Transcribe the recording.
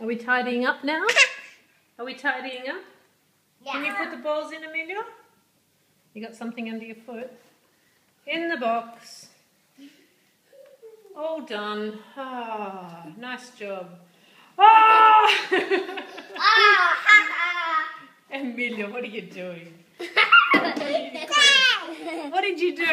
Are we tidying up now? Are we tidying up? Can you put the balls in, Amelia? You got something under your foot? In the box. All done. Ah, nice job. Ah! Amelia, what are you doing? What did you do?